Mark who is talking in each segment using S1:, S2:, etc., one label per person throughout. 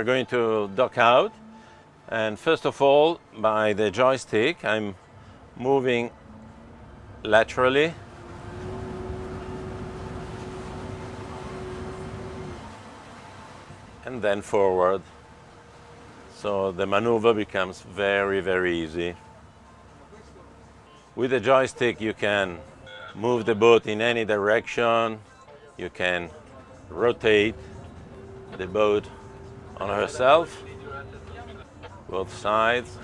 S1: we're going to dock out. And first of all, by the joystick, I'm moving laterally. And then forward. So the maneuver becomes very, very easy. With the joystick, you can move the boat in any direction. You can rotate the boat on herself, both sides.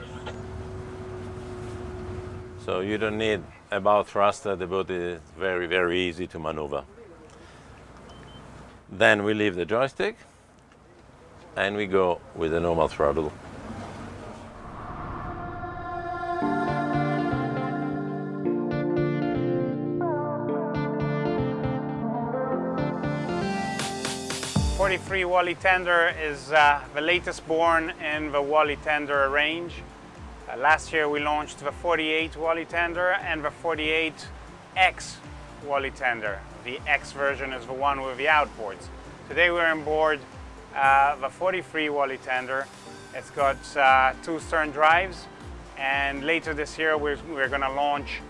S1: So you don't need a bow thruster, the boat is very, very easy to maneuver. Then we leave the joystick and we go with the normal throttle.
S2: Forty-three Wally Tender is uh, the latest born in the Wally Tender range. Uh, last year we launched the 48 Wally Tender and the 48X Wally Tender. The X version is the one with the outboards. Today we're on board uh, the 43 Wally Tender. It's got uh, two stern drives and later this year we're, we're going to launch,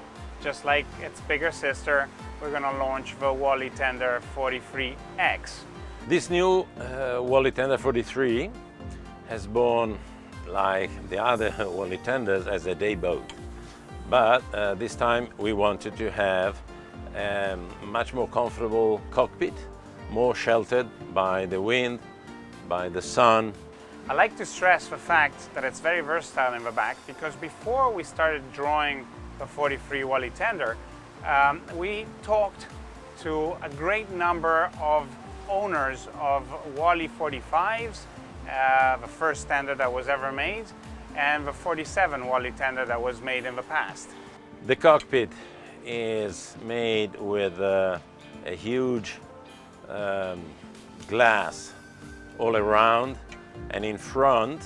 S2: just like its bigger sister, we're going to launch the Wally Tender 43X.
S1: This new uh, Wally Tender 43 has born like the other Wally Tenders as a day boat. But uh, this time we wanted to have a um, much more comfortable cockpit, more sheltered by the wind, by the sun.
S2: I like to stress the fact that it's very versatile in the back because before we started drawing the 43 Wally Tender, um, we talked to a great number of owners of Wally 45s uh, the first tender that was ever made, and the 47 Wally tender that was made in the past.
S1: The cockpit is made with uh, a huge um, glass all around and in front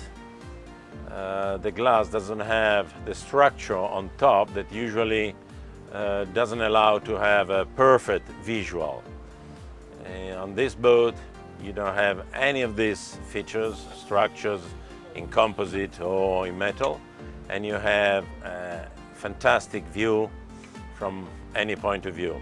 S1: uh, the glass doesn't have the structure on top that usually uh, doesn't allow to have a perfect visual. Uh, on this boat you don't have any of these features, structures in composite or in metal, and you have a fantastic view from any point of view.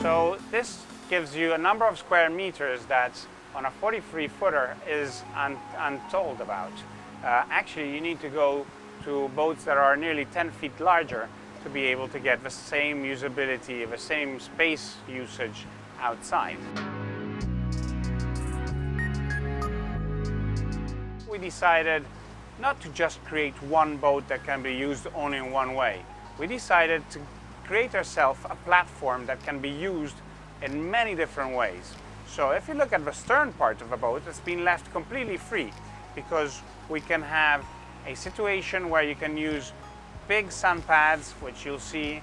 S2: So this gives you a number of square meters that on a 43 footer is un untold about. Uh, actually, you need to go to boats that are nearly 10 feet larger to be able to get the same usability, the same space usage outside. we decided not to just create one boat that can be used only in one way. We decided to create ourselves a platform that can be used in many different ways. So if you look at the stern part of the boat, it's been left completely free because we can have a situation where you can use big sun pads, which you'll see,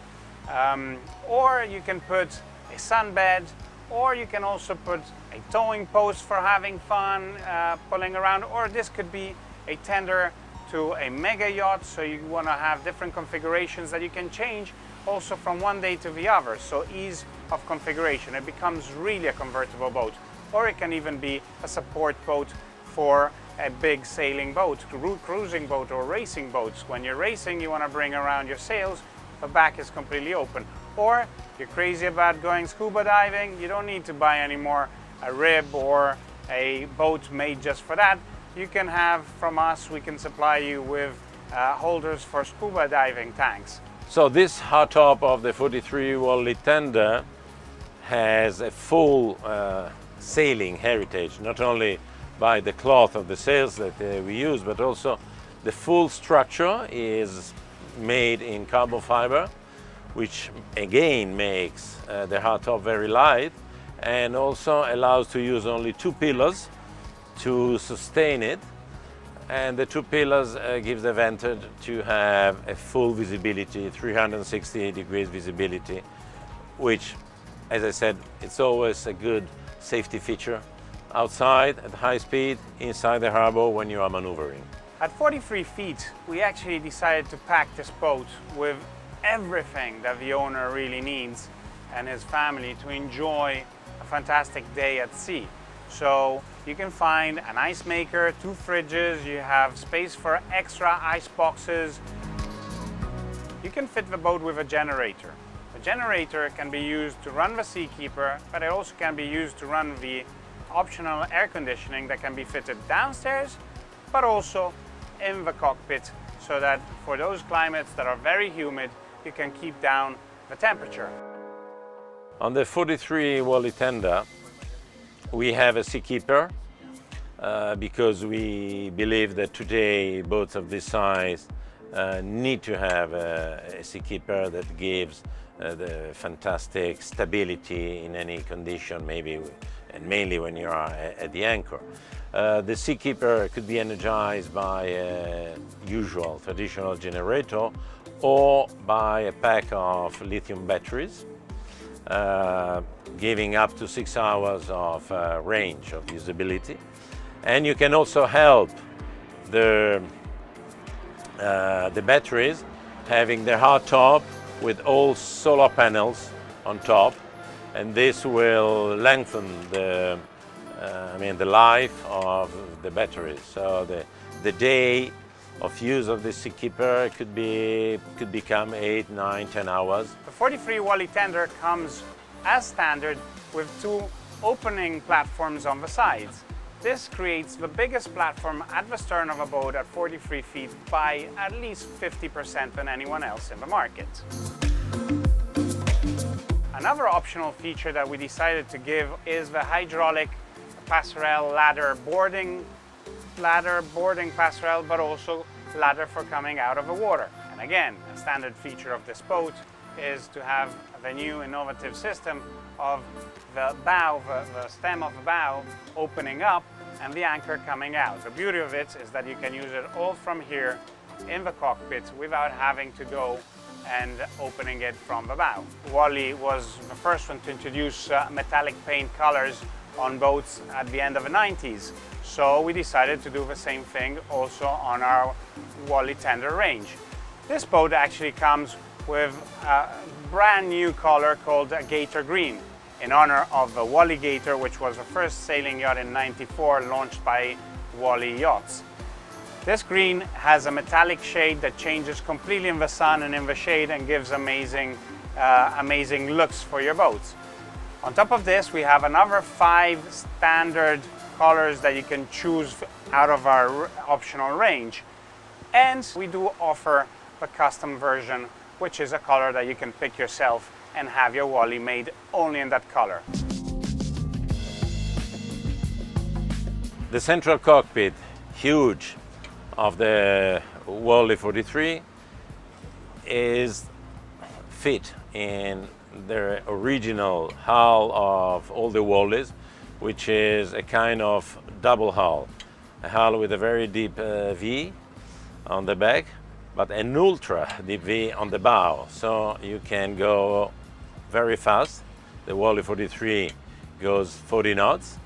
S2: um, or you can put a sunbed or you can also put a towing post for having fun, uh, pulling around, or this could be a tender to a mega yacht, so you want to have different configurations that you can change also from one day to the other, so ease of configuration. It becomes really a convertible boat, or it can even be a support boat for a big sailing boat, cruising boat or racing boats. When you're racing, you want to bring around your sails, the back is completely open. Or you're crazy about going scuba diving, you don't need to buy anymore a rib or a boat made just for that. You can have from us, we can supply you with uh, holders for scuba diving tanks.
S1: So this hardtop of the 43 Wally Tender has a full uh, sailing heritage, not only by the cloth of the sails that uh, we use, but also the full structure is made in carbon fiber which again makes uh, the hardtop very light and also allows to use only two pillars to sustain it and the two pillars uh, gives the advantage to have a full visibility 360 degrees visibility which as I said it's always a good safety feature outside at high speed inside the harbor when you are maneuvering.
S2: At 43 feet we actually decided to pack this boat with everything that the owner really needs and his family to enjoy a fantastic day at sea. So you can find an ice maker, two fridges, you have space for extra ice boxes. You can fit the boat with a generator. The generator can be used to run the Seakeeper, but it also can be used to run the optional air conditioning that can be fitted downstairs, but also in the cockpit, so that for those climates that are very humid, you can keep down the temperature.
S1: On the 43 Wally tender, we have a Seakeeper uh, because we believe that today boats of this size uh, need to have a, a Seakeeper that gives uh, the fantastic stability in any condition, maybe, and mainly when you are at the anchor. Uh, the Seakeeper could be energized by a usual traditional generator or by a pack of lithium batteries, uh, giving up to six hours of uh, range of usability. And you can also help the, uh, the batteries having their hard top with all solar panels on top and this will lengthen the, uh, I mean, the life of the batteries. So the, the day of use of the Seakeeper could, be, could become 8, 9, 10 hours.
S2: The 43 Wally tender comes as standard with two opening platforms on the sides. This creates the biggest platform at the stern of a boat at 43 feet by at least 50% than anyone else in the market. Another optional feature that we decided to give is the hydraulic passerelle ladder boarding ladder boarding passerelle but also ladder for coming out of the water. And again, a standard feature of this boat is to have the new innovative system of the bow, the, the, stem of the bow opening up and the anchor coming out. The beauty of it is that you can use it all from here in the cockpit without having to go and opening it from the bow. Wally was the first one to introduce uh, metallic paint colors on boats at the end of the 90s. So we decided to do the same thing also on our Wally Tender range. This boat actually comes with a brand new color called a Gator Green in honor of the Wallygator, which was the first sailing yacht in 94 launched by Wally Yachts. This green has a metallic shade that changes completely in the sun and in the shade and gives amazing, uh, amazing looks for your boats. On top of this, we have another five standard colors that you can choose out of our optional range. And we do offer the custom version, which is a color that you can pick yourself and have your Wally made only in that color.
S1: The central cockpit, huge, of the Wally 43 is fit in the original hull of all the Wallys, which is a kind of double hull. A hull with a very deep uh, V on the back, but an ultra deep V on the bow. So you can go very fast. The Wally 43 goes 40 knots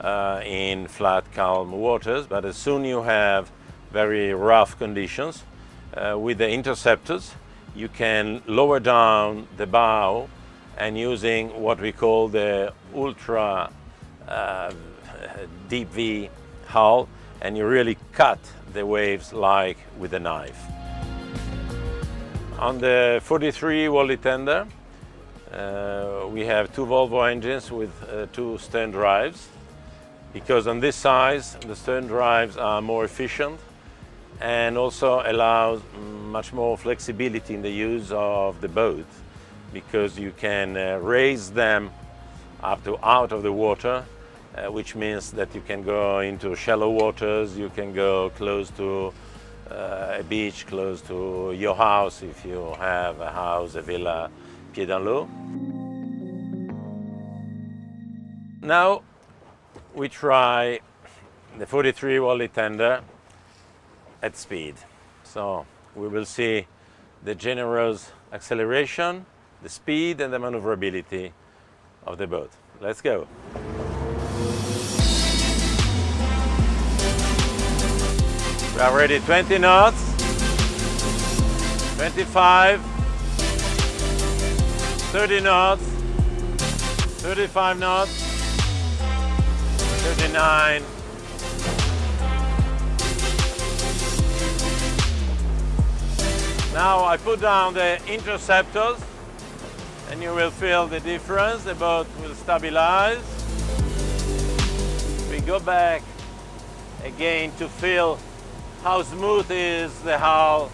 S1: uh, in flat, calm waters, but as soon you have very rough conditions, uh, with the interceptors, you can lower down the bow and using what we call the ultra uh, deep V hull, and you really cut the waves like with a knife. On the 43 Wally tender, uh, we have two Volvo engines with uh, two stern drives because on this size the stern drives are more efficient and also allows much more flexibility in the use of the boat because you can uh, raise them up to out of the water uh, which means that you can go into shallow waters, you can go close to uh, a beach, close to your house if you have a house, a villa, pied dans l'eau. Now we try the 43 Wally tender at speed. So we will see the generous acceleration, the speed and the maneuverability of the boat. Let's go. We are ready 20 knots, 25, 30 knots, 35 knots, 39. Now I put down the interceptors and you will feel the difference. The boat will stabilize. We go back again to feel how smooth is the hull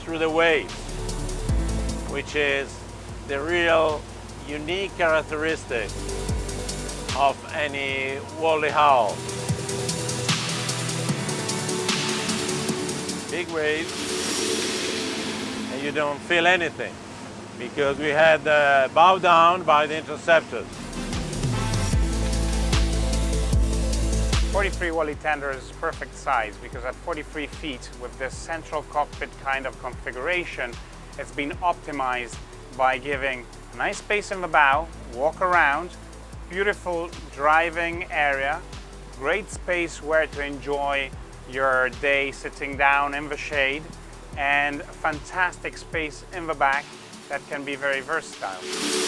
S1: through the waves, which is the real unique characteristic of any Wally hull. Big waves, you don't feel anything because we had uh, bow down by the interceptors.
S2: 43 Wally Tender is perfect size because at 43 feet with this central cockpit kind of configuration, it's been optimized by giving nice space in the bow, walk around, beautiful driving area, great space where to enjoy your day sitting down in the shade, and fantastic space in the back that can be very versatile.